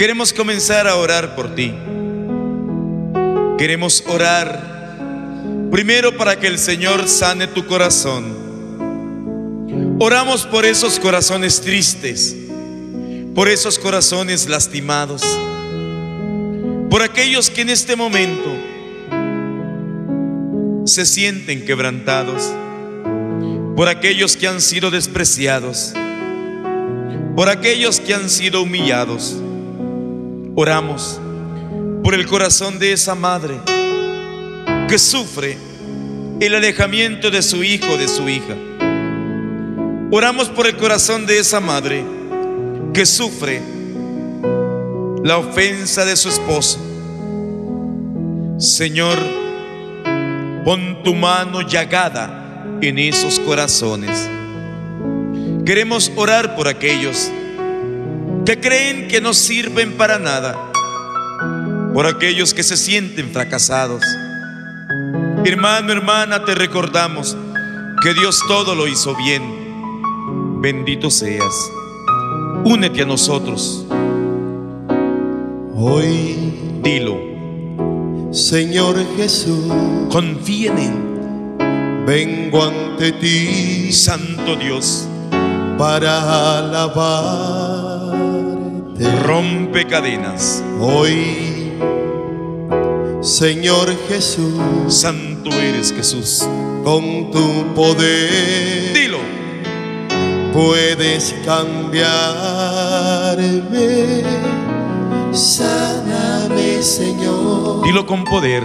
Queremos comenzar a orar por ti. Queremos orar primero para que el Señor sane tu corazón. Oramos por esos corazones tristes, por esos corazones lastimados, por aquellos que en este momento se sienten quebrantados, por aquellos que han sido despreciados, por aquellos que han sido humillados. Oramos por el corazón de esa madre que sufre el alejamiento de su hijo, de su hija. Oramos por el corazón de esa madre que sufre la ofensa de su esposo. Señor, pon tu mano llagada en esos corazones. Queremos orar por aquellos que creen que no sirven para nada, por aquellos que se sienten fracasados. Hermano, hermana, te recordamos que Dios todo lo hizo bien. Bendito seas. Únete a nosotros. Hoy, Dilo. Señor Jesús, Confía en Él. vengo ante ti Santo Dios. para alabarte. Rompe cadenas. Hoy, Señor Jesús, Santo eres Jesús. con tu poder Dilo. puedes cambiarme. Sáname, Señor. Dilo con poder.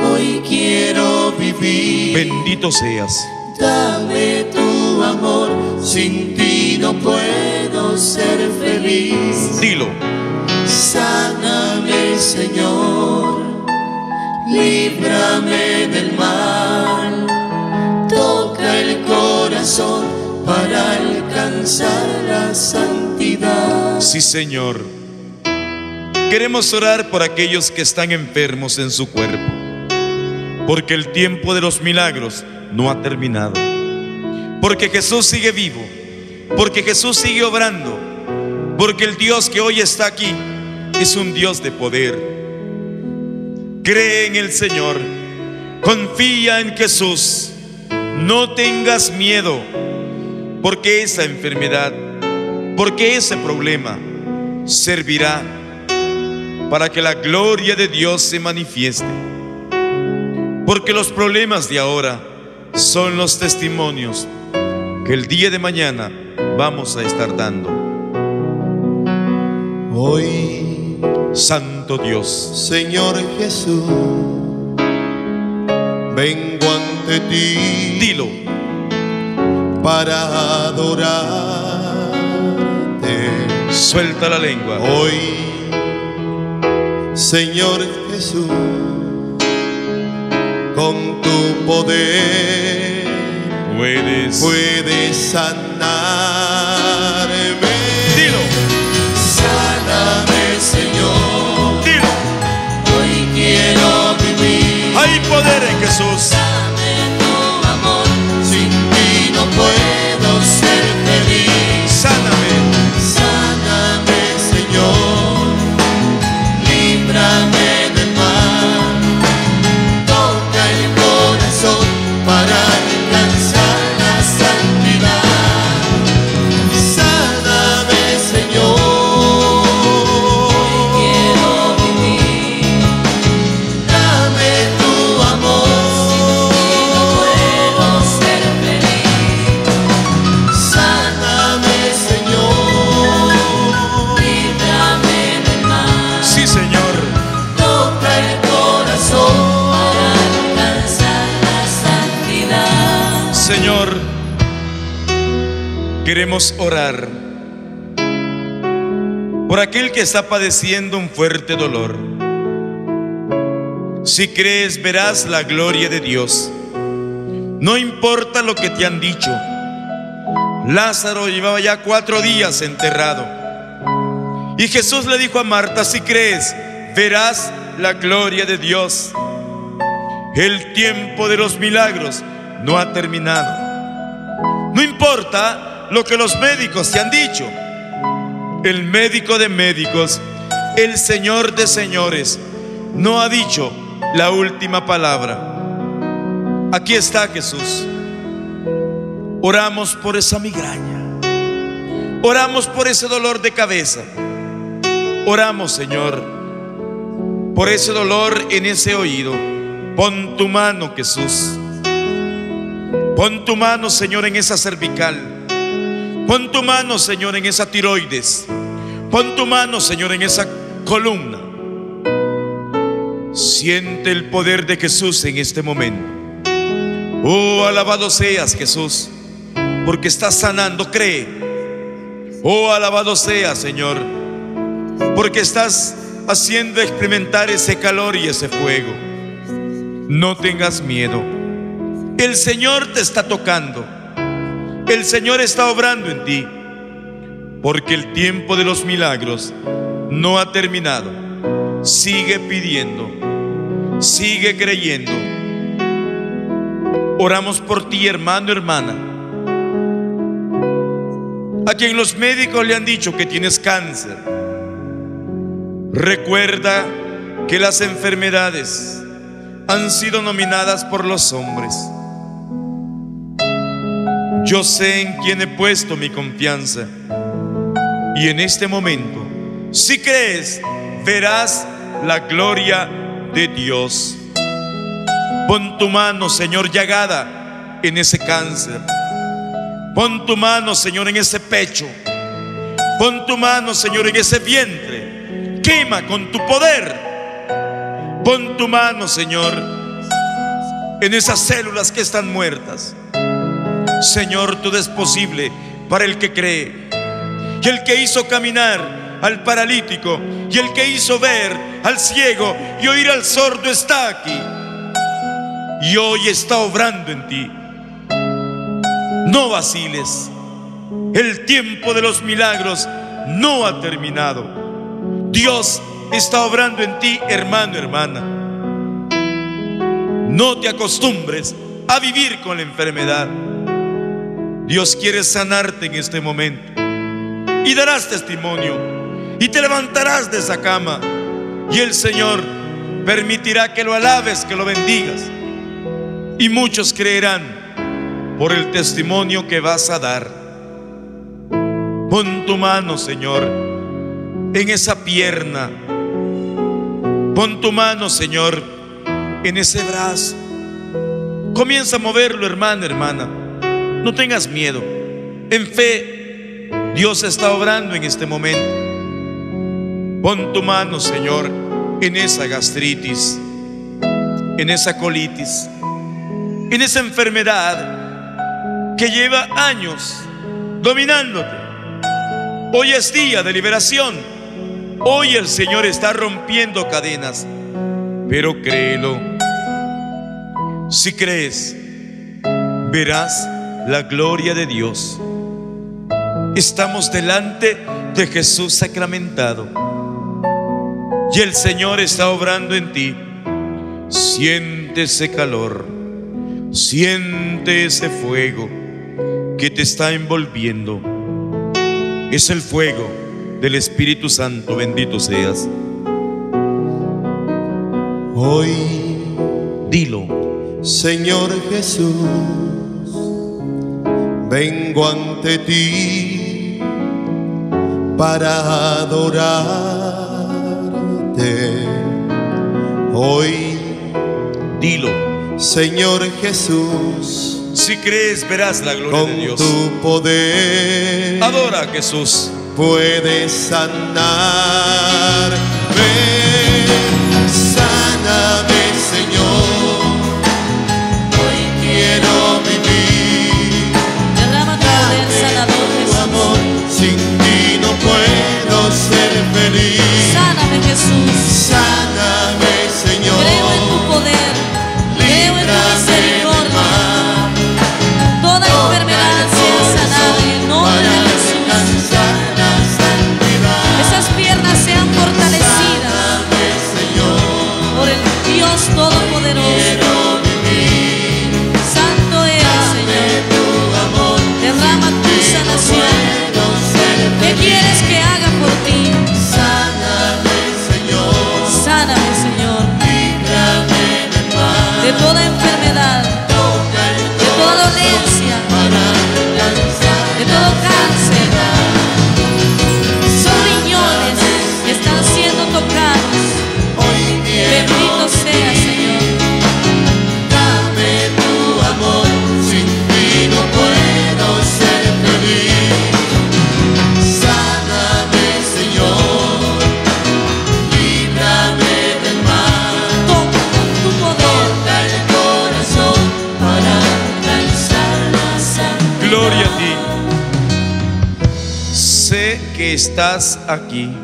Hoy quiero vivir. Bendito seas. Dame tu amor, sin ti no puedo ser feliz. Dilo. Sáname, Señor, líbrame del mal. Toca el corazón para alcanzar la santidad. Sí, Señor. Queremos orar por aquellos que están enfermos en su cuerpo, porque el tiempo de los milagros no ha terminado, porque Jesús sigue vivo, porque Jesús sigue obrando, porque el Dios que hoy está aquí es un Dios de poder. Cree en el Señor, confía en Jesús, no tengas miedo, porque esa enfermedad, porque ese problema servirá para que la gloria de Dios se manifieste. Porque los problemas de ahora son los testimonios que el día de mañana vamos a estar dando. Hoy, Santo Dios, Señor Jesús, vengo ante ti. dilo, para adorarte. suelta la lengua. Hoy, Señor Jesús, con tu poder Puedes. puedes sanarme. Dilo, Sáname, Señor, dilo. hoy quiero vivir. Hay poder en Jesús. Señor, queremos orar por aquel que está padeciendo un fuerte dolor. Si crees, verás la gloria de Dios. No importa lo que te han dicho. Lázaro llevaba ya cuatro días enterrado. Y Jesús le dijo a Marta, si crees, verás la gloria de Dios. El tiempo de los milagros no ha terminado. No importa lo que los médicos te han dicho. El médico de médicos el Señor de señores, no ha dicho la última palabra. Aquí está Jesús. Oramos por esa migraña. Oramos por ese dolor de cabeza. Oramos, Señor, por ese dolor en ese oído. Pon tu mano, Jesús. Pon tu mano, Señor, en esa cervical. Pon tu mano, Señor, en esa tiroides. Pon tu mano, Señor, en esa columna. Siente el poder de Jesús en este momento. Oh, alabado seas Jesús, porque estás sanando, cree. Oh, alabado seas Señor, porque estás haciendo experimentar ese calor y ese fuego. No tengas miedo. El Señor te está tocando. El Señor está obrando en ti. Porque el tiempo de los milagros no ha terminado. Sigue pidiendo. Sigue creyendo. Oramos por ti, hermano, hermana. A quien los médicos le han dicho que tienes cáncer. Recuerda que las enfermedades han sido nominadas por los hombres. Yo sé en quién he puesto mi confianza. Y en este momento, si crees, verás la gloria de Dios. Pon tu mano, Señor, llagada en ese cáncer. Pon tu mano, Señor, en ese pecho. Pon tu mano, Señor, en ese vientre. Quema con tu poder. Pon tu mano, Señor, en esas células que están muertas. Señor, todo es posible para el que cree. Y el que hizo caminar al paralítico y el que hizo ver al ciego y oír al sordo está aquí. Y hoy está obrando en ti. No vaciles. El tiempo de los milagros no ha terminado. Dios está obrando en ti, hermano, hermana. No te acostumbres a vivir con la enfermedad. Dios quiere sanarte en este momento. Y darás testimonio. Y te levantarás de esa cama. Y el Señor permitirá que lo alabes, que lo bendigas. Y muchos creerán por el testimonio que vas a dar. Pon tu mano, Señor, en esa pierna. Pon tu mano, Señor, en ese brazo. Comienza a moverlo, hermana, hermana. No tengas miedo. En fe, Dios está obrando en este momento. Pon tu mano, Señor, en esa gastritis, en esa colitis, en esa enfermedad que lleva años dominándote. Hoy es día de liberación. Hoy el Señor está rompiendo cadenas. Pero créelo. Si crees, verás la gloria de Dios. Estamos delante de Jesús sacramentado. Y el Señor está obrando en ti. Siente ese calor. Siente ese fuego que te está envolviendo. Es el fuego del Espíritu Santo. Bendito seas. Hoy, Dilo. Señor Jesús, vengo ante ti para adorarte. Hoy, Dilo. Señor Jesús, Si crees, verás la gloria de con Dios. tu poder Adora a Jesús. puedes sanar. Ven, Et pour estás aquí.